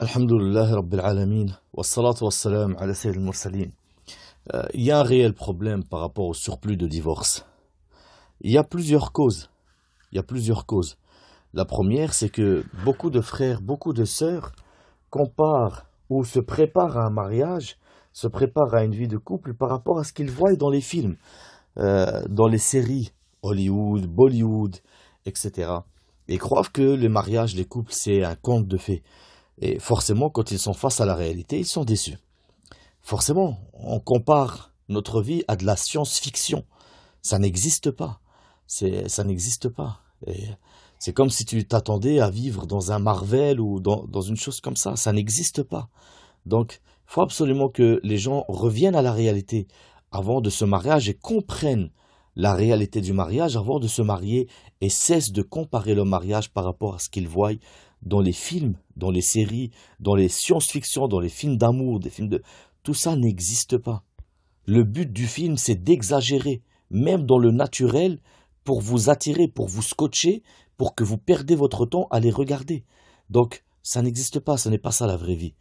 Alamin, wa salatu wa salam ala Sayyid al-Mursalin. Euh, Il y a un réel problème par rapport au surplus de divorce. Il y a plusieurs causes. Il y a plusieurs causes. La première, c'est que beaucoup de frères, beaucoup de sœurs comparent ou se préparent à un mariage, se préparent à une vie de couple par rapport à ce qu'ils voient dans les films, euh, dans les séries, Hollywood, Bollywood, etc. Et croient que le mariage, les couples, c'est un conte de fées. Et forcément, quand ils sont face à la réalité, ils sont déçus. Forcément, on compare notre vie à de la science-fiction. Ça n'existe pas. Ça n'existe pas. C'est comme si tu t'attendais à vivre dans un Marvel ou dans, dans une chose comme ça. Ça n'existe pas. Donc, il faut absolument que les gens reviennent à la réalité avant de se marier et comprennent la réalité du mariage avant de se marier et cessent de comparer le mariage par rapport à ce qu'ils voient dans les films, dans les séries, dans les science-fiction, dans les films d'amour, des films de... Tout ça n'existe pas. Le but du film, c'est d'exagérer, même dans le naturel, pour vous attirer, pour vous scotcher, pour que vous perdez votre temps à les regarder. Donc, ça n'existe pas, ce n'est pas ça la vraie vie.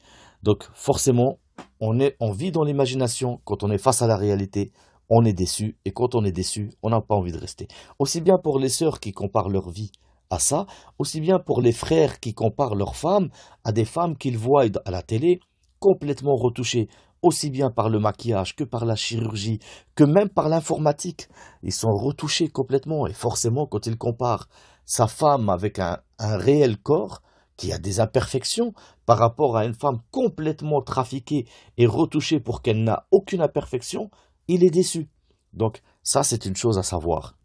Donc, forcément, on, on vit dans l'imagination, quand on est face à la réalité, on est déçu, et quand on est déçu, on n'a pas envie de rester. Aussi bien pour les sœurs qui comparent leur vie à ça, aussi bien pour les frères qui comparent leurs femmes à des femmes qu'ils voient à la télé complètement retouchées, aussi bien par le maquillage que par la chirurgie, que même par l'informatique. Ils sont retouchés complètement, et forcément, quand ils comparent sa femme avec un, un réel corps, qui a des imperfections par rapport à une femme complètement trafiquée et retouchée pour qu'elle n'a aucune imperfection, il est déçu. Donc ça, c'est une chose à savoir.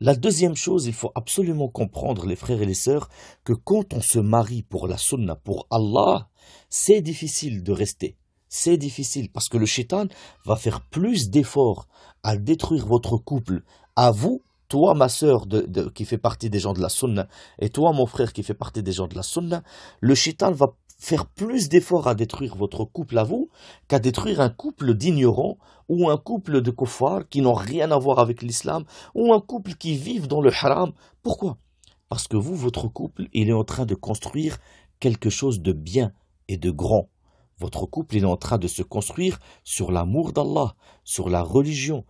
La deuxième chose, il faut absolument comprendre, les frères et les sœurs, que quand on se marie pour la sunna, pour Allah, c'est difficile de rester. C'est difficile parce que le shaitan va faire plus d'efforts à détruire votre couple, à vous, toi ma sœur qui fait partie des gens de la sunna, et toi mon frère qui fait partie des gens de la sunna, le shaitan va faire plus d'efforts à détruire votre couple à vous qu'à détruire un couple d'ignorants ou un couple de kuffars qui n'ont rien à voir avec l'islam ou un couple qui vivent dans le haram. Pourquoi? Parce que vous, votre couple, il est en train de construire quelque chose de bien et de grand. Votre couple est en train de se construire sur l'amour d'Allah, sur la religion.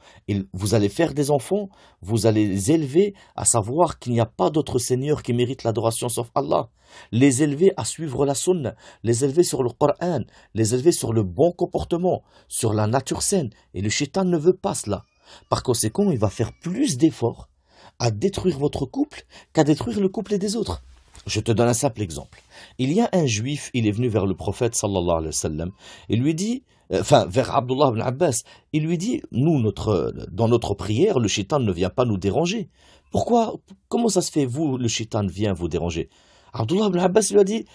Vous allez faire des enfants, vous allez les élever à savoir qu'il n'y a pas d'autre Seigneur qui mérite l'adoration sauf Allah. Les élever à suivre la sunna, les élever sur le Coran, les élever sur le bon comportement, sur la nature saine. Et le shaitan ne veut pas cela. Par conséquent, il va faire plus d'efforts à détruire votre couple qu'à détruire le couple des autres. Je te donne un simple exemple. Il y a un juif, il est venu vers le prophète sallallahu alayhi wa sallam, il lui dit, enfin vers Abdullah ibn Abbas, il lui dit, nous, notre, dans notre prière, le shaitan ne vient pas nous déranger. Pourquoi, comment ça se fait, vous, le shaitan vient vous déranger? Abdullah ibn Abbas lui a dit,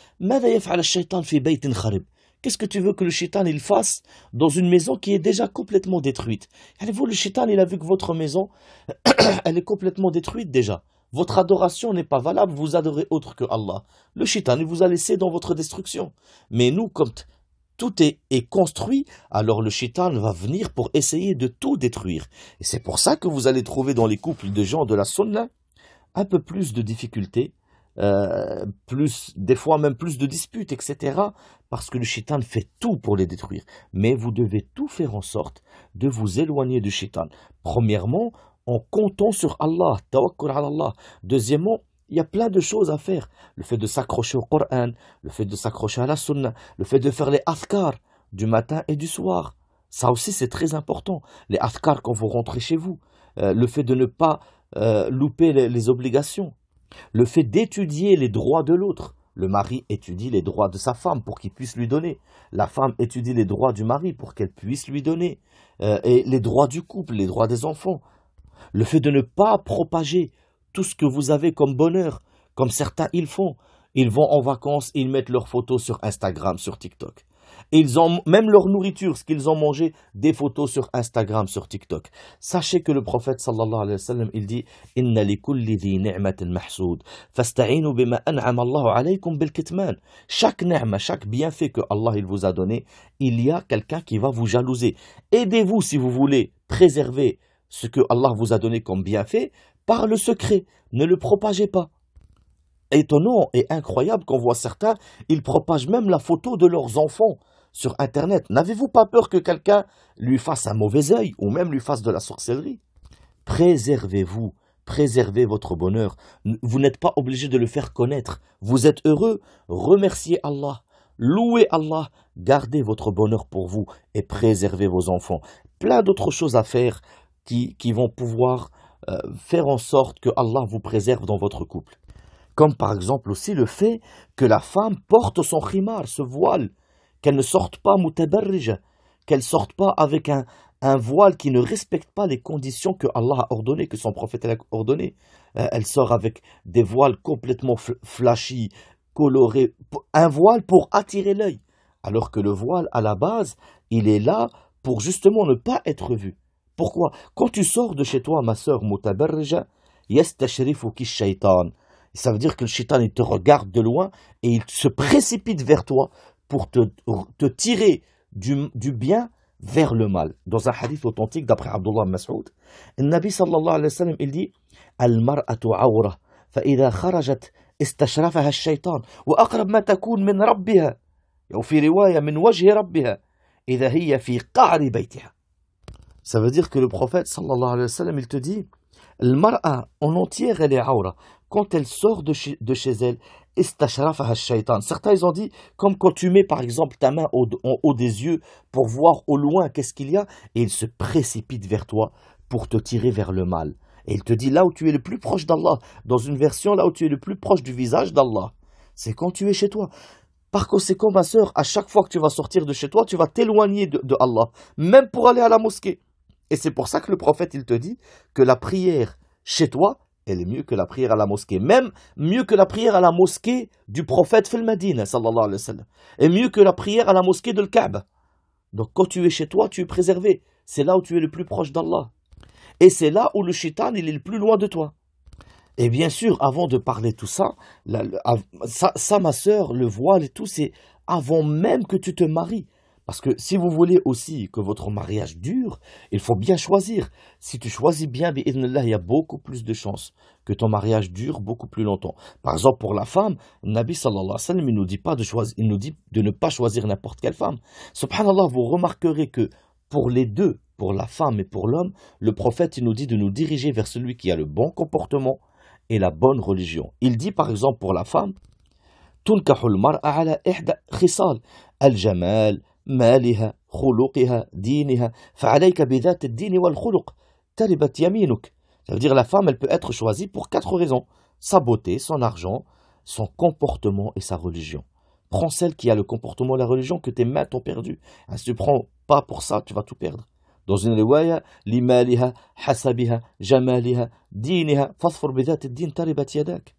Qu'est-ce que tu veux que le shaitan il fasse dans une maison qui est déjà complètement détruite? Vous, le shaitan, il a vu que votre maison, elle est complètement détruite déjà. Votre adoration n'est pas valable, vous adorez autre que Allah. Le shaitan vous a laissé dans votre destruction. Mais nous, comme tout est, construit, alors le shaitan va venir pour essayer de tout détruire. Et c'est pour ça que vous allez trouver dans les couples de gens de la sunna un peu plus de difficultés, euh, plus, des fois même plus de disputes, etc. Parce que le shaitan fait tout pour les détruire. Mais vous devez tout faire en sorte de vous éloigner du shaitan. Premièrement, en comptant sur Allah, tawakkul ala Allah. Deuxièmement, il y a plein de choses à faire. Le fait de s'accrocher au Coran, le fait de s'accrocher à la Sunna, le fait de faire les afkar du matin et du soir. Ça aussi, c'est très important. Les afkar quand vous rentrez chez vous. Euh, le fait de ne pas euh, louper les, obligations. Le fait d'étudier les droits de l'autre. Le mari étudie les droits de sa femme pour qu'il puisse lui donner. La femme étudie les droits du mari pour qu'elle puisse lui donner. Euh, et les droits du couple, les droits des enfants le fait de ne pas propager tout ce que vous avez comme bonheur, comme certains ils font. Ils vont en vacances, ils mettent leurs photos sur Instagram, sur TikTok. Ils ont même leur nourriture, ce qu'ils ont mangé, des photos sur Instagram, sur TikTok. Sachez que le prophète sallallahu alayhi wa sallam, il dit Inna li kulli ni'matin mahsoud, fasta'inu bima Allahu alaykum bil kitman. Chaque ni'ma, chaque bienfait que Allah vous a donné, il y a quelqu'un qui va vous jalouser. Aidez-vous si vous voulez préserver ce que Allah vous a donné comme bienfait par le secret. Ne le propagez pas. étonnant et incroyable qu'on voit certains, ils propagent même la photo de leurs enfants sur Internet. N'avez-vous pas peur que quelqu'un lui fasse un mauvais œil ou même lui fasse de la sorcellerie? Préservez-vous, préservez votre bonheur. Vous n'êtes pas obligé de le faire connaître. Vous êtes heureux, remerciez Allah. Louez Allah, gardez votre bonheur pour vous et préservez vos enfants. Plein d'autres choses à faire qui, vont pouvoir euh, faire en sorte que Allah vous préserve dans votre couple. Comme par exemple aussi le fait que la femme porte son khimar, ce voile, qu'elle ne sorte pas mutabarrija, qu'elle sorte pas avec un, un voile qui ne respecte pas les conditions que Allah a ordonnées, que son prophète a ordonnées. Euh, elle sort avec des voiles complètement flashy, colorés, un voile pour attirer l'œil. Alors que le voile, à la base, il est là pour justement ne pas être vu. Pourquoi Quand tu sors de chez toi, ma sœur mutabarrija, yastashrifuki shaitan. Ça veut dire que le shaitan, il te regarde de loin et il se précipite vers toi pour te, te tirer du, du, bien vers le mal. Dans un hadith authentique d'après Abdullah Mas'ud, le Nabi sallallahu alayhi wa sallam, il dit Al-mar'atu awra, فإذا خرجت استشرفها الشيطان وأقرب ما تكون من ربها أو في رواية من وجه ربها إذا هي في قعر بيتها ça veut dire que le prophète sallallahu alayhi wa sallam, il te dit Al-mar'a en entière, elle est aura quand elle sort de chez, de chez elle, Certains, ils ont dit, comme quand tu mets par exemple ta main au, en haut des yeux pour voir au loin qu'est-ce qu'il y a, et il se précipite vers toi pour te tirer vers le mal. Et il te dit là où tu es le plus proche d'Allah, dans une version là où tu es le plus proche du visage d'Allah, c'est quand tu es chez toi. Par conséquent, ma sœur, à chaque fois que tu vas sortir de chez toi, tu vas t'éloigner de, de Allah, même pour aller à la mosquée. Et c'est pour ça que le prophète, il te dit que la prière chez toi, elle est mieux que la prière à la mosquée. Même mieux que la prière à la mosquée du prophète Filmadine, sallallahu alayhi wa sallam. Et mieux que la prière à la mosquée de Kaaba. Donc quand tu es chez toi, tu es préservé. C'est là où tu es le plus proche d'Allah. Et c'est là où le shaitan, il est le plus loin de toi. Et bien sûr, avant de parler tout ça, ça, ça, ma sœur, le voile et tout, c'est avant même que tu te maries. Parce que si vous voulez aussi que votre mariage dure, il faut bien choisir. Si tu choisis bien, il y a beaucoup plus de chances que ton mariage dure beaucoup plus longtemps. Par exemple, pour la femme, Nabi sallallahu alayhi wa sallam, il nous dit de ne pas choisir n'importe quelle femme. Subhanallah, vous remarquerez que pour les deux, pour la femme et pour l'homme, le prophète, il nous dit de nous diriger vers celui qui a le bon comportement et la bonne religion. Il dit par exemple pour la femme, al-jamal, مالها خلقها دينها فعليك بذات الدين والخلق تربت يمينك ça veut dire la femme elle peut être choisie pour quatre raisons sa beauté son argent son comportement et sa religion prends celle qui a le comportement et la religion que tes mains t'ont perdu si tu prends pas pour ça tu vas tout perdre dans une riwaya limaliha hasabiha jamaliha diniha fasfur بذات الدين تربت يدك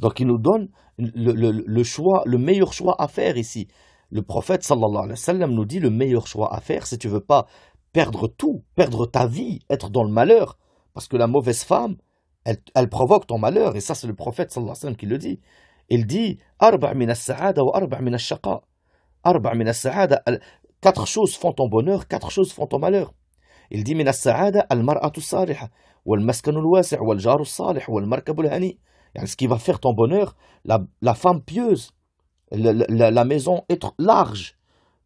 donc il nous donne le, le, le choix le meilleur choix à faire ici le prophète sallallahu alayhi nous dit le meilleur choix à faire si tu veux pas perdre tout, perdre ta vie, être dans le malheur, parce que la mauvaise femme, elle, provoque ton malheur, et ça c'est le prophète sallallahu alayhi wa sallam qui le dit. Il dit quatre choses font ton bonheur, quatre choses font ton malheur. Il dit. Ce qui va faire ton bonheur, la femme pieuse, la, maison être large,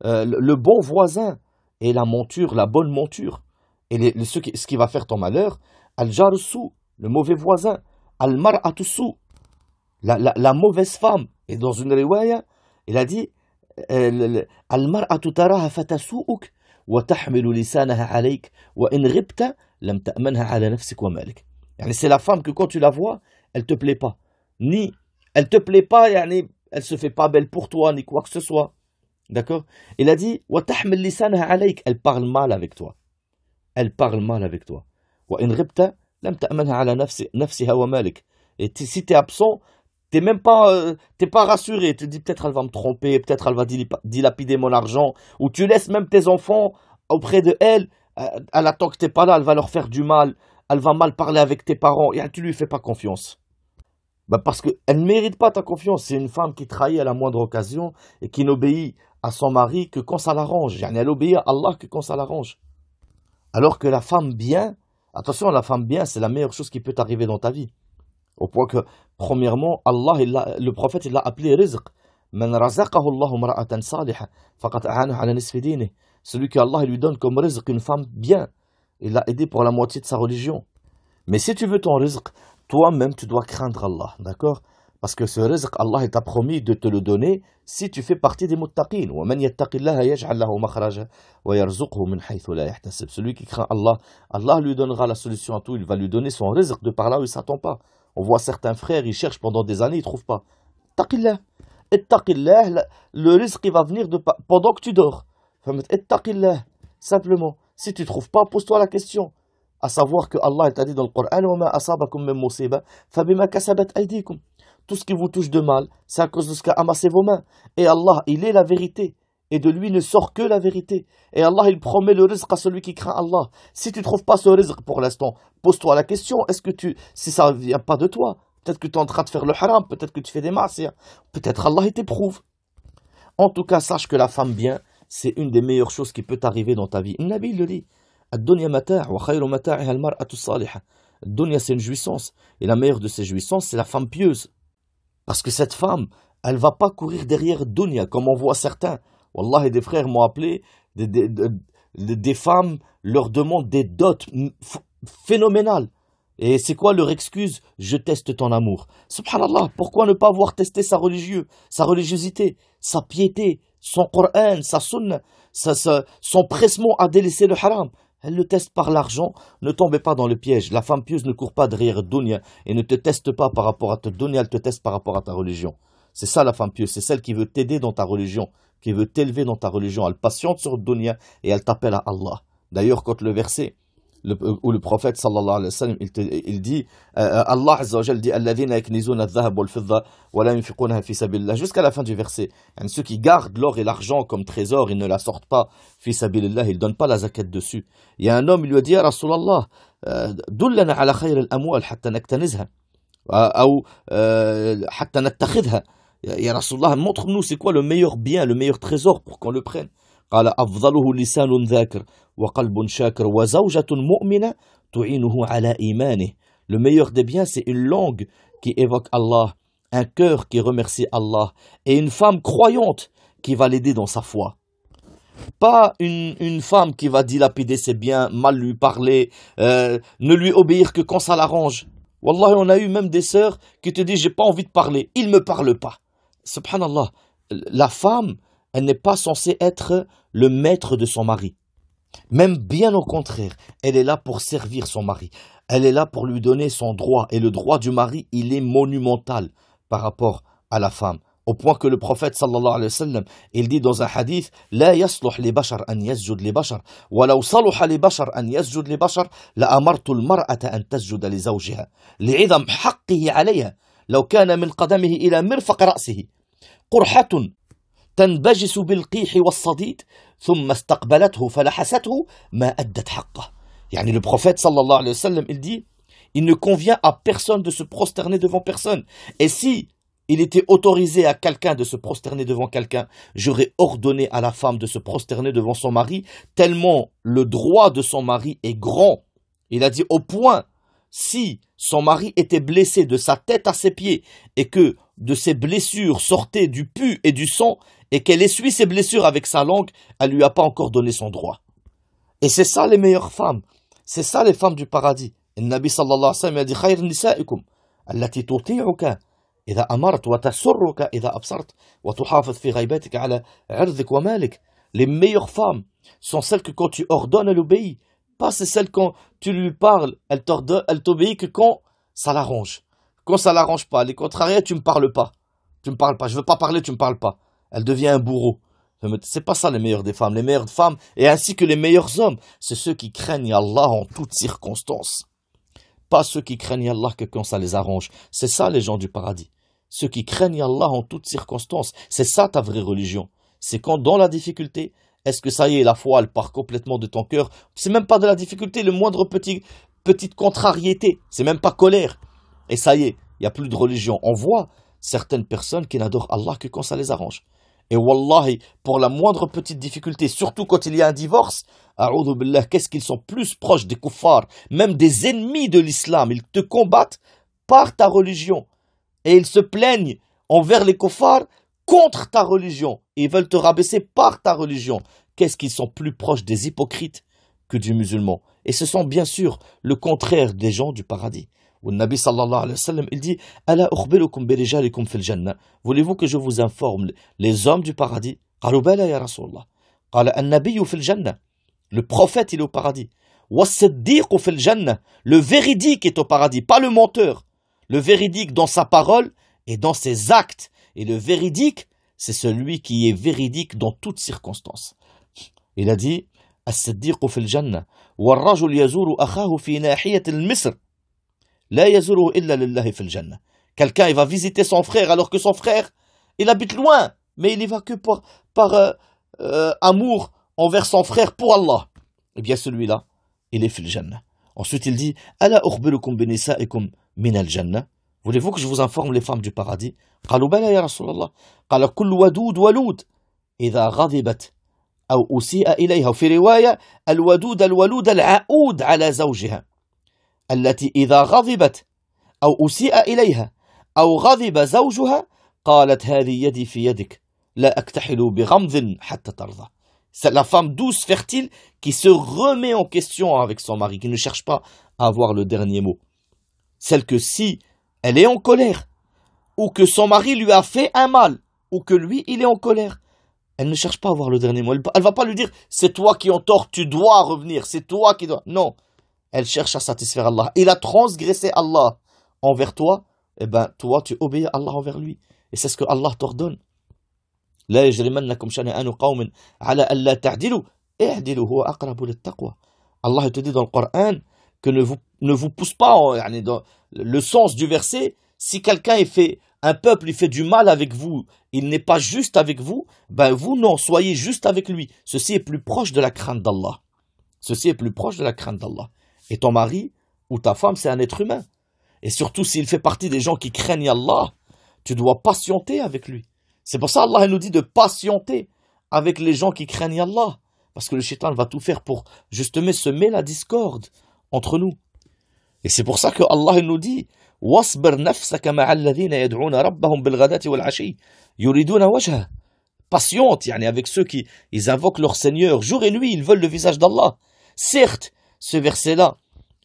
euh, le, bon voisin et la monture, la bonne monture. Et ce, qui, va faire ton malheur, al sou, le mauvais voisin, al mar'atusu, la, la, la mauvaise femme. Et dans une riwaya, il a dit euh, al mar'atu taraha fatasu'uk wa tahmilu lisanaha alayk wa in ghibta lam ta'manha ala nafsik wa malik. C'est la femme que quand tu la vois, elle te plaît pas. Ni elle te plaît pas, yani, elle se fait pas belle pour toi, ni quoi que ce soit. D'accord? Il a dit Elle parle mal avec toi. Elle parle mal avec toi. Et si tu es absent, t'es même pas, euh, pas rassuré. Tu te dis peut-être elle va me tromper, peut-être elle va dilapider mon argent, ou tu laisses même tes enfants auprès de elle. Elle attend que t'es pas là, elle va leur faire du mal, elle va mal parler avec tes parents. Et tu lui fais pas confiance. Bah parce qu'elle ne mérite pas ta confiance. C'est une femme qui trahit à la moindre occasion et qui n'obéit à son mari que quand ça l'arrange. Elle obéit à Allah que quand ça l'arrange. Alors que la femme bien, attention, la femme bien, c'est la meilleure chose qui peut t'arriver dans ta vie. Au point que, premièrement, Allah, le prophète, il l'a appelé rizq. Celui que Allah lui donne comme rizq, une femme bien, il l'a aidé pour la moitié de sa religion. Mais si tu veux ton rizq, toi-même tu dois craindre Allah, d'accord? Parce que ce rizq, Allah t'a promis de te le donner si tu fais partie des muttaqin. Celui qui craint Allah, Allah lui donnera la solution à tout, il va lui donner son rizq de par là où il ne s'attend pas. On voit certains frères, ils cherchent pendant des années, ils ne trouvent pas. Taqillah. Le risque qui va venir de, pendant que tu dors. Simplement. Si tu ne trouves pas, pose-toi la question. À savoir que Allah t'a dit dans le Coran Tout ce qui vous touche de mal, c'est à cause de ce qu'a amassé vos mains. Et Allah, il est la vérité. Et de lui ne sort que la vérité. Et Allah, il promet le risque à celui qui craint Allah. Si tu ne trouves pas ce risque pour l'instant, pose-toi la question. Est-ce que tu, si ça ne vient pas de toi, Peut-être que tu es en train de faire le haram, peut-être que tu fais des masses. Peut-être Allah t'éprouve. En tout cas, sache que la femme bien, c'est une des meilleures choses qui peut arriver dans ta vie. Nabi le dit. Dunya c'est une jouissance. Et la meilleure de ces jouissances, c'est la femme pieuse. Parce que cette femme, elle va pas courir derrière Dunya, comme on voit certains. Wallah, et des frères m'ont appelé, des, des, des, femmes leur demandent des dots phénoménales. Et c'est quoi leur excuse? Je teste ton amour. Subhanallah, pourquoi ne pas avoir testé sa religieux, sa religiosité, sa piété, son Coran, sa sunna, son pressement à délaisser le haram? Elle le teste par l'argent, ne tombez pas dans le piège. La femme pieuse ne court pas derrière dunya et ne te teste pas par rapport à ta elle te teste par rapport à ta religion. C'est ça la femme pieuse, c'est celle qui veut t'aider dans ta religion, qui veut t'élever dans ta religion. Elle patiente sur dunya et elle t'appelle à Allah. D'ailleurs, quand le verset le, où le prophète sallallahu alayhi wa sallam, il, il dit, euh, euh Allah azza wa jal dit, jusqu'à la fin du verset. Et ceux qui gardent l'or et l'argent comme trésor, ils ne la sortent pas, fi sabilillah, ils ne donnent pas la zakat dessus. Il y a un homme, il lui a dit, Rasulallah, dullana ala khayr al-amwal hatta naktanizha, ou hatta nattakhidha. Ya Rasulallah, montre-nous c'est quoi le meilleur bien, le meilleur trésor pour qu'on le prenne? قال أفضله لسان ذاكر وقلب شاكر وزوجة مؤمنة تعينه على إيمانه Le meilleur des biens, c'est une langue qui évoque Allah, un cœur qui remercie Allah et une femme croyante qui va l'aider dans sa foi. Pas une, une, femme qui va dilapider ses biens, mal lui parler, euh, ne lui obéir que quand ça l'arrange. Wallah, on a eu même des sœurs qui te disent j'ai pas envie de parler, il me parle pas. Subhanallah, la femme, elle n'est pas censée être le maître de son mari. Même bien au contraire, elle est là pour servir son mari. Elle est là pour lui donner son droit. Et le droit du mari, il est monumental par rapport à la femme. Au point que le prophète sallallahu alayhi wa sallam, il dit dans un hadith, La yasluh li bashar an yasjud li bashar, wa law saluha li an yasjud li bashar, la amartu al-mar'ata an tasjud li zawjiha, li'idham haqqihi alayha, law kana min qadamihi ila mirfaq ra'sihi, qurhatun تنبجس بالقيح والصديد ثم استقبلته فلحسته ما أدت حقه يعني le prophète sallallahu alayhi wa sallam il dit il ne convient à personne de se prosterner devant personne et si il était autorisé à quelqu'un de se prosterner devant quelqu'un, j'aurais ordonné à la femme de se prosterner devant son mari, tellement le droit de son mari est grand. Il a dit au point, si son mari était blessé de sa tête à ses pieds et que de ses blessures sortaient du pu et du sang, et qu'elle essuie ses blessures avec sa langue, elle lui a pas encore donné son droit. Et c'est ça les meilleures femmes. C'est ça les femmes du paradis. Le Nabi sallallahu alayhi wa sallam a dit Les meilleures femmes sont celles que quand tu ordonnes, elle obéit. Pas celles quand tu lui parles, elle t'obéit que quand ça l'arrange. Quand ça l'arrange pas. Les contrariés, tu me parles pas. Tu me parles pas. Je veux pas parler, tu me parles pas elle devient un bourreau. C'est pas ça les meilleures des femmes. Les meilleures femmes, et ainsi que les meilleurs hommes, c'est ceux qui craignent Allah en toutes circonstances. Pas ceux qui craignent Allah que quand ça les arrange. C'est ça les gens du paradis. Ceux qui craignent Allah en toutes circonstances. C'est ça ta vraie religion. C'est quand dans la difficulté, est-ce que ça y est, la foi, elle part complètement de ton cœur? C'est même pas de la difficulté, le moindre petit, petite contrariété. C'est même pas colère. Et ça y est, il n'y a plus de religion. On voit certaines personnes qui n'adorent Allah que quand ça les arrange. Et wallahi, pour la moindre petite difficulté, surtout quand il y a un divorce, qu'est-ce qu'ils sont plus proches des kuffars, même des ennemis de l'islam, ils te combattent par ta religion. Et ils se plaignent envers les kofars contre ta religion. Ils veulent te rabaisser par ta religion. Qu'est-ce qu'ils sont plus proches des hypocrites que du musulman? Et ce sont bien sûr le contraire des gens du paradis. Nabi sallallahu alayhi wa sallam, il dit Ala fil jannah. Voulez-vous que je vous informe les hommes du paradis? Ya Le prophète, est au paradis. Le véridique est au paradis, pas le menteur. Le véridique dans sa parole et dans ses actes. Et le véridique, c'est celui qui est véridique dans toutes circonstances. Il a dit As-Siddiq fil Jannah, wa yazuru akhahu fi. لا يزوره إلا لله في الجنة quelqu'un il va visiter son frère alors que son frère il habite loin mais il y va que par, par euh, euh, amour envers son frère pour Allah. Eh bien celui-là, il est fil jannah. Ensuite il dit Ala min al jannah. Voulez-vous que je vous informe les femmes du paradis قالوا بلى يا رسول الله قال كل ودود ولود إذا غضبت أو أسيء إليها وفي رواية الودود الولود العؤود على زوجها التي إذا غضبت أو أسيء إليها أو غضب زوجها قالت هذه يدي في يدك c'est la femme douce, fertile, qui se remet en question avec son mari, qui ne cherche pas à avoir le dernier mot. Celle que si elle est en colère, ou que son mari lui a fait un mal, ou que lui, il est en colère, elle ne cherche pas à avoir le dernier mot. Elle ne va pas lui dire, c'est toi qui en tort, tu dois revenir, c'est toi qui dois. Non. elle cherche à satisfaire Allah. Il a transgressé Allah envers toi, et eh bien toi tu obéis Allah envers lui. Et c'est ce que Allah t'ordonne. Allah te dit dans le Coran que ne vous, pousse pas hein, dans le sens du verset, si quelqu'un fait un peuple il fait du mal avec vous, il n'est pas juste avec vous, ben vous non, soyez juste avec lui. Ceci est plus proche de la crainte d'Allah. Ceci est plus proche de la crainte d'Allah et ton mari ou ta femme c'est un être humain et surtout s'il fait partie des gens qui craignent Allah tu dois patienter avec lui c'est pour ça Allah nous dit de patienter avec les gens qui craignent Allah. Parce que le shaitan va tout faire pour justement semer la discorde entre nous. Et c'est pour ça que Allah nous dit Patiente, avec ceux qui ils invoquent leur Seigneur jour et nuit, ils veulent le visage d'Allah. Certes, ce verset-là,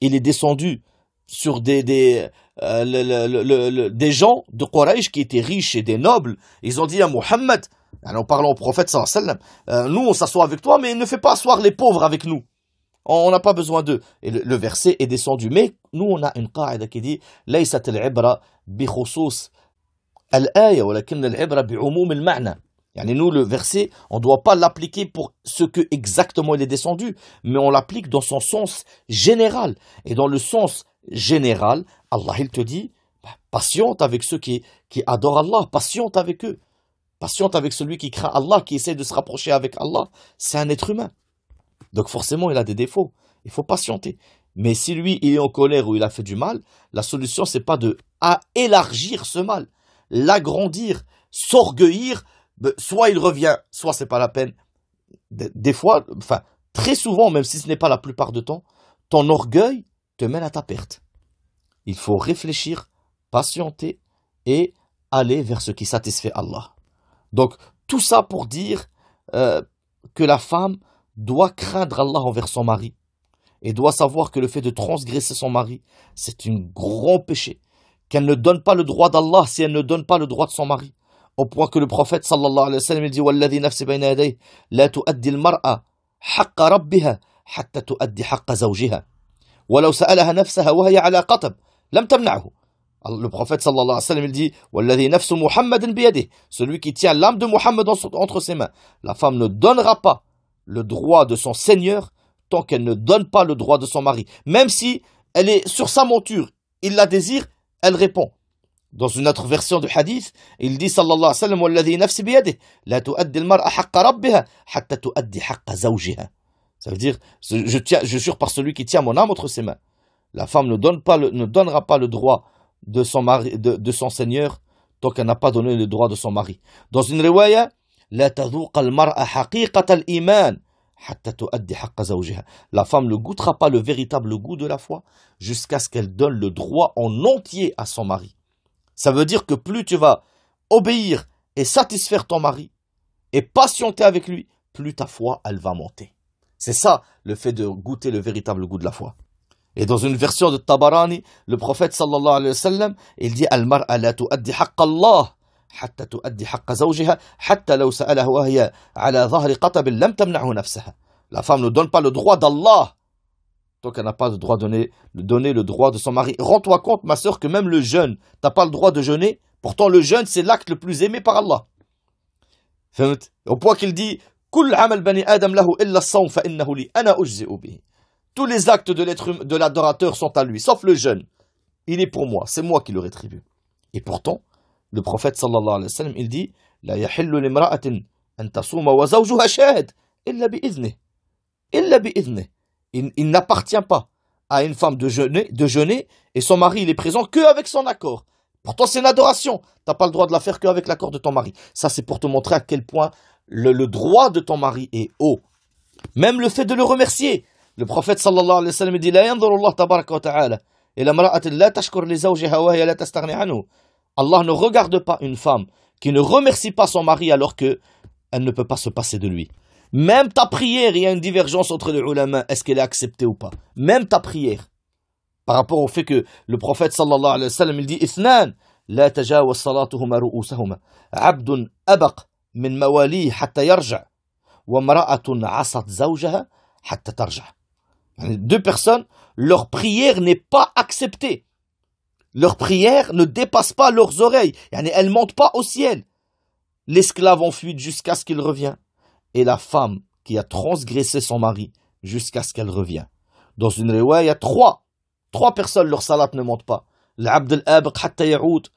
il est descendu sur des, des, euh, le, des gens de Quraysh qui étaient riches et des nobles. Ils ont dit à Muhammad, en parlant au prophète sallam, euh, nous on s'assoit avec toi, mais ne fais pas asseoir les pauvres avec nous. On n'a pas besoin d'eux. Et le, verset est descendu. Mais nous on a une qaida qui dit, ليست العبرة بخصوص الآية ولكن العبرة بعموم المعنى. Yani nous, le verset, on ne doit pas l'appliquer pour ce que exactement il est descendu, mais on l'applique dans son sens général. Et dans le sens général, Allah il te dit, bah, patiente avec ceux qui, qui adorent Allah, patiente avec eux. Patiente avec celui qui craint Allah, qui essaie de se rapprocher avec Allah. C'est un être humain. Donc forcément, il a des défauts. Il faut patienter. Mais si lui, il est en colère ou il a fait du mal, la solution, c'est pas de à élargir ce mal, l'agrandir, s'orgueillir. Soit il revient, soit c'est pas la peine. Des fois, enfin, très souvent, même si ce n'est pas la plupart du temps, ton orgueil te mène à ta perte. Il faut réfléchir, patienter et aller vers ce qui satisfait Allah. Donc, tout ça pour dire euh, que la femme doit craindre Allah envers son mari et doit savoir que le fait de transgresser son mari, c'est un grand péché. Qu'elle ne donne pas le droit d'Allah si elle ne donne pas le droit de son mari Au point que le prophète sallallahu alayhi wa sallam dit Walladhi nafsi bayna yaday, la tuaddi al-mar'a haqqa rabbiha hatta tuaddi haqqa zawjiha. ولو سألها نفسها وهي على قطب لم تمنعه Le prophète sallallahu alayhi wa sallam il dit Walladhi nafsu Muhammadin biyadih Celui qui tient l'âme de Muhammad entre ses mains. La femme ne donnera pas le droit de son Seigneur tant qu'elle ne donne pas le droit de son mari. Même si elle est sur sa monture, il la désire, elle répond. Dans une autre version du hadith, il dit sallallahu alayhi wa sallam la haqqa rabbiha, hatta haqqa zawjiha. Ça veut dire je, tiens, je jure par celui qui tient mon âme entre ses mains. La femme ne, donne pas le, ne donnera pas le droit de son, mari, de, de son Seigneur tant qu'elle n'a pas donné le droit de son mari. Dans une riwaya, la La femme ne goûtera pas le véritable goût de la foi jusqu'à ce qu'elle donne le droit en entier à son mari. Ça veut dire que plus tu vas obéir et satisfaire ton mari et patienter avec lui, plus ta foi, elle va monter. C'est ça le fait de goûter le véritable goût de la foi. Et dans une version de Tabarani, le prophète sallallahu alayhi wa sallam, il dit Al-mar ala. La femme ne donne pas le droit d'Allah donc elle n'a pas de droit de donner, le droit de son mari. Rends-toi compte, ma soeur, que même le jeûne, tu n'as pas le droit de jeûner. Pourtant, le jeûne, c'est l'acte le plus aimé par Allah. Au point qu'il dit Tous les actes hum, de l'adorateur sont à lui, sauf le jeûne. Il est pour moi, c'est moi qui le rétribue. Et pourtant, le prophète sallallahu alayhi wa sallam, il dit La yahillu limra'atin an wa zawjuha il, n'appartient pas à une femme de jeûner, et son mari il est présent qu'avec son accord. Pourtant c'est une adoration. T'as pas le droit de la faire qu'avec l'accord de ton mari. Ça c'est pour te montrer à quel point le, droit de ton mari est haut. Même le fait de le remercier. Le prophète sallallahu alayhi wa sallam dit la Allah Allah ne regarde pas une femme qui ne remercie pas son mari alors que elle ne peut pas se passer de lui. Même ta prière, il y a une divergence entre les ulama, est-ce qu'elle est acceptée ou pas? Même ta prière. Par rapport au fait que le prophète sallallahu alayhi wa sallam, dit Ithnan, la salatuhuma abdun abaq min mawali hatta yarja, wa mra'atun asat hatta. Deux personnes, leur prière n'est pas acceptée. Leur prière ne dépasse pas leurs oreilles, elle ne monte pas au ciel. L'esclave en fuite jusqu'à ce qu'il revienne et la femme qui a transgressé son mari jusqu'à ce qu'elle revienne. Dans une riwaya, il y a trois. Trois personnes, leur salat ne monte pas. L'abd al-abiq hatta yaoud.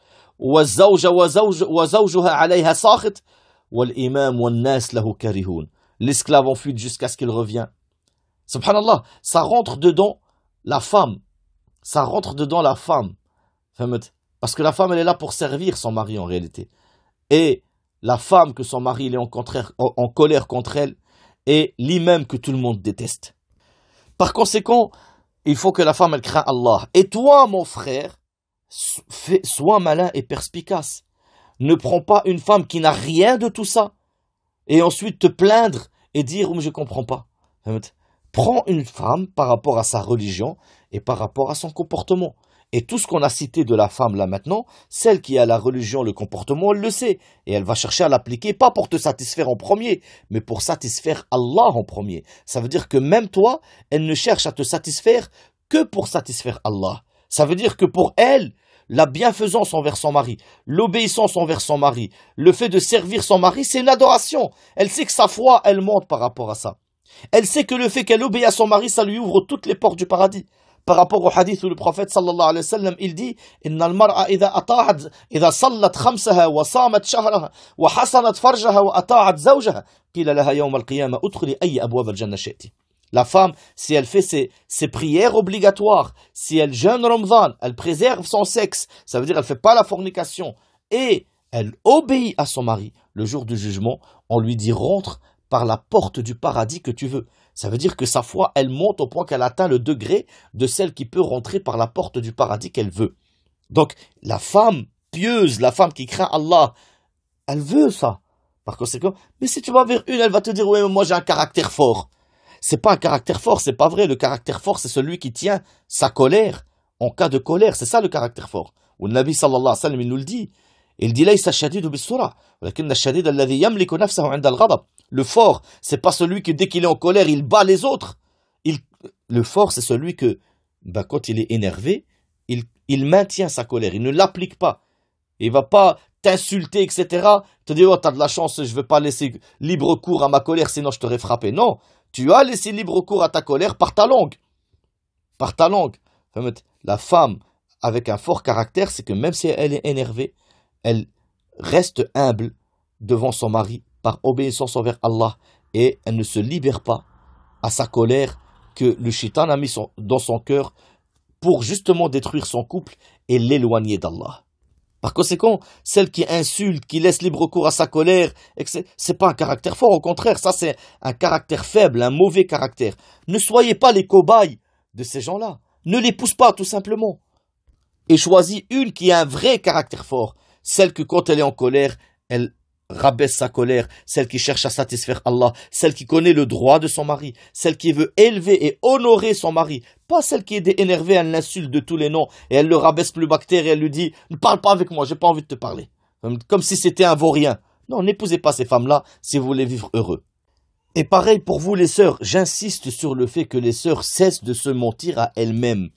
L'esclave en fuite jusqu'à ce qu'il revienne. Subhanallah, ça rentre dedans la femme. Ça rentre dedans la femme. Parce que la femme, elle est là pour servir son mari en réalité. Et la femme que son mari est en, colère contre elle est l'imam que tout le monde déteste. Par conséquent, il faut que la femme elle craint Allah. Et toi, mon frère, sois malin et perspicace. Ne prends pas une femme qui n'a rien de tout ça et ensuite te plaindre et dire oh, je comprends pas. Prends une femme par rapport à sa religion et par rapport à son comportement. Et tout ce qu'on a cité de la femme là maintenant, celle qui a la religion, le comportement, elle le sait. Et elle va chercher à l'appliquer, pas pour te satisfaire en premier, mais pour satisfaire Allah en premier. Ça veut dire que même toi, elle ne cherche à te satisfaire que pour satisfaire Allah. Ça veut dire que pour elle, la bienfaisance envers son mari, l'obéissance envers son mari, le fait de servir son mari, c'est une adoration. Elle sait que sa foi, elle monte par rapport à ça. Elle sait que le fait qu'elle obéit à son mari, ça lui ouvre toutes les portes du paradis par rapport au hadith où prophète il dit La femme, si elle fait ses, prières obligatoires, si elle jeûne Ramadan, elle préserve son sexe, ça veut dire elle ne fait pas la fornication, et elle obéit à son mari, le jour du jugement, on lui dit rentre par la porte du paradis que tu veux. Ça veut dire que sa foi, elle monte au point qu'elle atteint le degré de celle qui peut rentrer par la porte du paradis qu'elle veut. Donc, la femme pieuse, la femme qui craint Allah, elle veut ça. Par conséquent, mais si tu vas vers une, elle va te dire, oui, mais moi j'ai un caractère fort. C'est pas un caractère fort, c'est pas vrai. Le caractère fort, c'est celui qui tient sa colère en cas de colère. C'est ça le caractère fort. Ou le Nabi sallallahu alayhi wa sallam, il nous le dit. Il dit, le fort, c'est pas celui qui, dès qu'il est en colère, il bat les autres. Il, le fort, c'est celui que, bah, quand il est énervé, il, maintient sa colère, il ne l'applique pas. Il va pas t'insulter, etc. Te dire, oh, t'as de la chance, je veux pas laisser libre cours à ma colère, sinon je t'aurais frappé. Non, tu as laissé libre cours à ta colère par ta langue. Par ta langue. La femme avec un fort caractère, c'est que même si elle est énervée, elle reste humble devant son mari par obéissance envers Allah et elle ne se libère pas à sa colère que le shaitan a mis dans son cœur pour justement détruire son couple et l'éloigner d'Allah. Par conséquent, celle qui insulte, qui laisse libre cours à sa colère, c'est pas un caractère fort, au contraire, ça c'est un caractère faible, un mauvais caractère. Ne soyez pas les cobayes de ces gens-là. Ne les pousse pas, tout simplement. Et choisis une qui a un vrai caractère fort, celle que quand elle est en colère, elle rabaisse sa colère, celle qui cherche à satisfaire Allah, celle qui connaît le droit de son mari, celle qui veut élever et honorer son mari, pas celle qui est énervée, elle l'insulte de tous les noms et elle le rabaisse plus bactère et elle lui dit ne parle pas avec moi, j'ai pas envie de te parler. Comme si c'était un vaurien. Non, n'épousez pas ces femmes-là si vous voulez vivre heureux. Et pareil pour vous les sœurs, j'insiste sur le fait que les sœurs cessent de se mentir à elles-mêmes.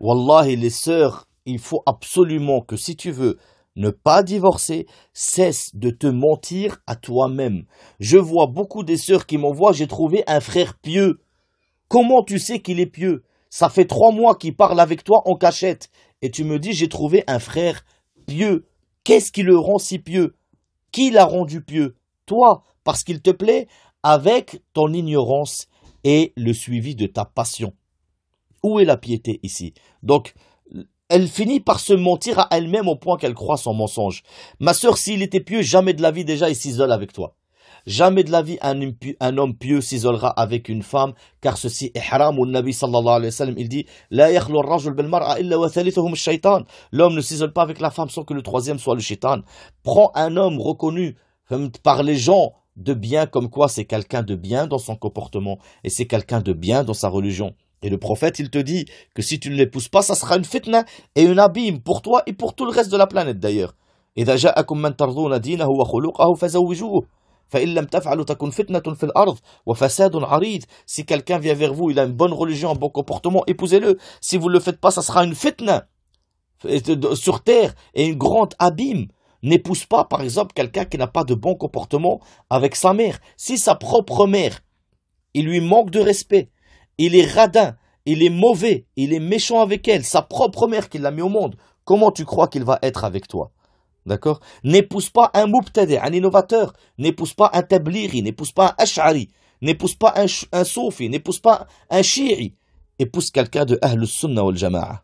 Wallahi les sœurs, il faut absolument que si tu veux ne pas divorcer, cesse de te mentir à toi-même. Je vois beaucoup des sœurs qui m'envoient, j'ai trouvé un frère pieux. Comment tu sais qu'il est pieux? Ça fait trois mois qu'il parle avec toi en cachette. Et tu me dis, j'ai trouvé un frère pieux. Qu'est-ce qui le rend si pieux? Qui l'a rendu pieux? Toi, parce qu'il te plaît, avec ton ignorance et le suivi de ta passion. Où est la piété ici? Donc, elle finit par se mentir à elle-même au point qu'elle croit son mensonge. Ma sœur, s'il était pieux, jamais de la vie déjà il s'isole avec toi. Jamais de la vie un, homme pieux s'isolera avec une femme, car ceci est haram. le Nabi sallallahu alayhi wa sallam, il dit L'homme ne s'isole pas avec la femme sans que le troisième soit le shaitan. Prends un homme reconnu par les gens de bien, comme quoi c'est quelqu'un de bien dans son comportement, et c'est quelqu'un de bien dans sa religion. Et le prophète, il te dit que si tu ne l'épouses pas, ça sera une fitna et une abîme pour toi et pour tout le reste de la planète d'ailleurs. Si quelqu'un vient vers vous, il a une bonne religion, un bon comportement, épousez-le. Si vous ne le faites pas, ça sera une fitna sur terre et une grande abîme. N'épouse pas, par exemple, quelqu'un qui n'a pas de bon comportement avec sa mère. Si sa propre mère, il lui manque de respect, il est radin, il est mauvais, il est méchant avec elle, sa propre mère qui l'a mis au monde, comment tu crois qu'il va être avec toi? D'accord? N'épouse pas un mubtadi, un innovateur, n'épouse pas un tabliri, n'épouse pas un ash'ari, n'épouse pas un, soufi, n'épouse pas un shi'i, épouse quelqu'un de Ahlus Sunnah wal Jama'a.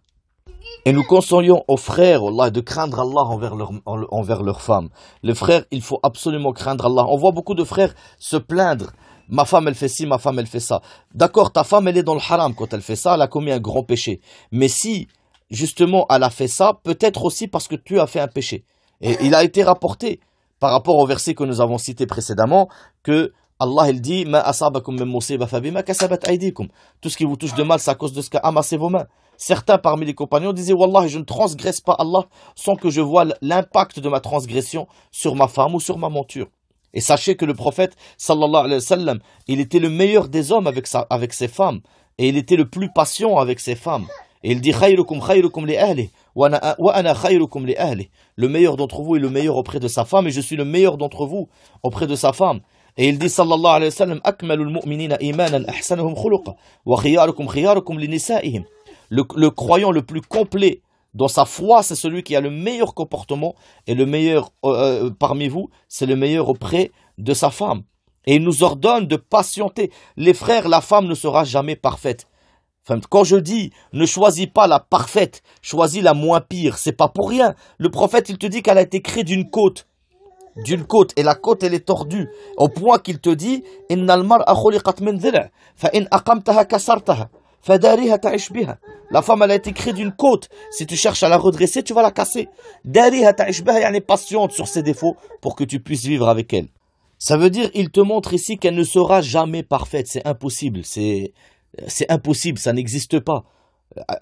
Et nous conseillons aux frères de craindre Allah envers, leur, envers leurs femmes. Les frères, il faut absolument craindre Allah. On voit beaucoup de frères se plaindre ma femme elle fait ci, ma femme elle fait ça. D'accord, ta femme elle est dans le haram quand elle fait ça, elle a commis un grand péché. Mais si justement elle a fait ça, peut-être aussi parce que tu as fait un péché. Et il a été rapporté par rapport au verset que nous avons cité précédemment que Allah il dit Tout ce qui vous touche de mal, c'est à cause de ce qu'a amassé vos mains. Certains parmi les compagnons disaient Wallah, je ne transgresse pas Allah sans que je vois l'impact de ma transgression sur ma femme ou sur ma monture. Et sachez que le prophète, sallallahu alayhi wa sallam, il était le meilleur des hommes avec, sa, avec ses femmes. Et il était le plus patient avec ses femmes. Et il dit. Le meilleur d'entre vous est le meilleur auprès de sa femme et je suis le meilleur d'entre vous auprès de sa femme. Et il dit sallallahu alayhi wa sallam. Le, le croyant le plus complet dans sa foi, c'est celui qui a le meilleur comportement et le meilleur euh, euh, parmi vous, c'est le meilleur auprès de sa femme. Et il nous ordonne de patienter. Les frères, la femme ne sera jamais parfaite. quand je dis ne choisis pas la parfaite, choisis la moins pire, c'est pas pour rien. Le prophète, il te dit qu'elle a été créée d'une côte. D'une côte, et la côte elle est tordue, au point qu'il te dit la femme, elle a été créée d'une côte. Si tu cherches à la redresser, tu vas la casser. Elle est patiente sur ses défauts pour que tu puisses vivre avec elle. Ça veut dire, il te montre ici qu'elle ne sera jamais parfaite. C'est impossible. C'est, c'est impossible. Ça n'existe pas.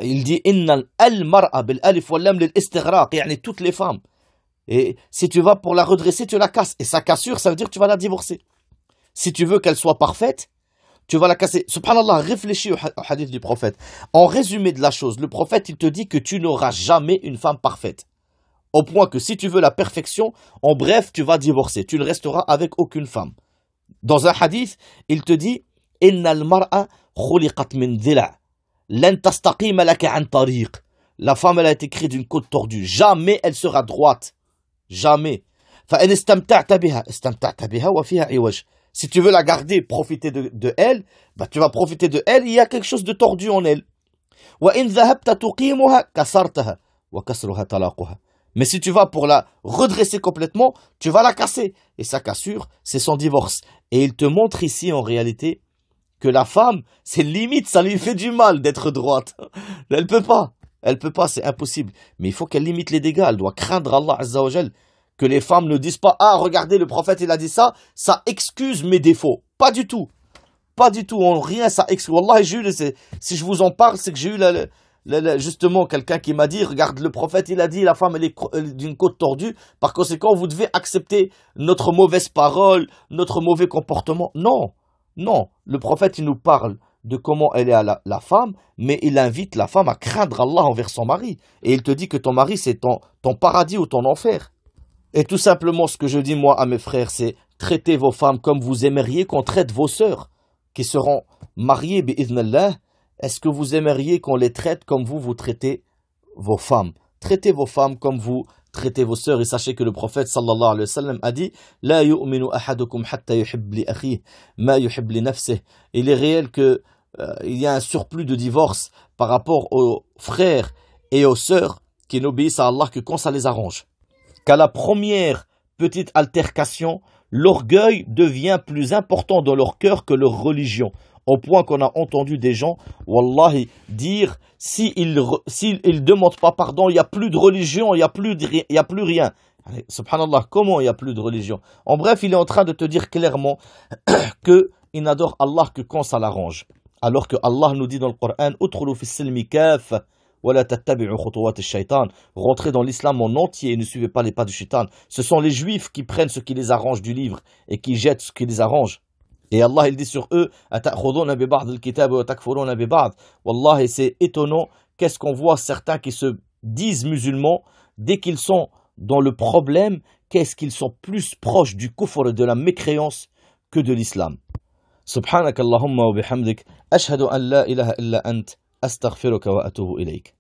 Il dit, toutes les femmes. Et si tu vas pour la redresser, tu la casses. Et sa cassure, ça veut dire que tu vas la divorcer. Si tu veux qu'elle soit parfaite, tu vas la casser. Subhanallah, réfléchis au hadith du prophète. En résumé de la chose, le prophète, il te dit que tu n'auras jamais une femme parfaite. Au point que si tu veux la perfection, en bref, tu vas divorcer. Tu ne resteras avec aucune femme. Dans un hadith, il te dit La femme, elle a été créée d'une côte tordue. Jamais elle sera droite. Jamais. Si tu veux la garder, profiter de, elle, bah, tu vas profiter de elle, il y a quelque chose de tordu en elle. Mais si tu vas pour la redresser complètement, tu vas la casser. Et sa cassure, c'est son divorce. Et il te montre ici, en réalité, que la femme, c'est limite, ça lui fait du mal d'être droite. Elle peut pas. Elle peut pas, c'est impossible. Mais il faut qu'elle limite les dégâts. Elle doit craindre Allah Azza Que les femmes ne disent pas, ah, regardez, le prophète, il a dit ça, ça excuse mes défauts. Pas du tout. Pas du tout. En rien, ça excuse. Wallah, si je vous en parle, c'est que j'ai eu justement quelqu'un qui m'a dit, regarde, le prophète, il a dit, la femme, elle est d'une côte tordue. Par conséquent, vous devez accepter notre mauvaise parole, notre mauvais comportement. Non. Non. Le prophète, il nous parle de comment elle est à la, femme, mais il invite la femme à craindre Allah envers son mari. Et il te dit que ton mari, c'est ton, ton paradis ou ton enfer. Et tout simplement, ce que je dis moi à mes frères, c'est traitez vos femmes comme vous aimeriez qu'on traite vos sœurs, qui seront mariées, bi'idnallah. Est-ce que vous aimeriez qu'on les traite comme vous, vous traitez vos femmes? Traitez vos femmes comme vous traitez vos sœurs et sachez que le prophète sallallahu alayhi wa sallam a dit La yu'minu ahadukum hatta yuhib li akhihi ma yuhib li nafsihi. Il est réel que euh, il y a un surplus de divorce par rapport aux frères et aux sœurs qui n'obéissent à Allah que quand ça les arrange. Qu'à la première petite altercation, l'orgueil devient plus important dans leur cœur que leur religion au point qu'on a entendu des gens, wallahi, dire s'ils ne demandent pas pardon, il n'y a plus de religion, il n'y a, plus a plus rien. Subhanallah, comment il n'y a plus de religion? En bref, il est en train de te dire clairement qu'il n'adore Allah que quand ça l'arrange. Alors que Allah nous dit dans le Coran, Rentrez dans l'islam en entier et ne suivez pas les pas du shaitan. Ce sont les juifs qui prennent ce qui les arrange du livre et qui jettent ce qui les arrange. Et Allah, il dit sur eux, Wallah, c'est étonnant. Qu'est-ce qu'on voit certains qui se disent musulmans, dès qu'ils sont dans le problème, qu'est-ce qu'ils sont plus proches du kufr et de la mécréance que de l'islam. Subhanak Allahumma wa bihamdik, ashhadu an la ilaha illa ant, أستغفرك وأتوب إليك.